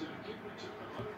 to the kick return of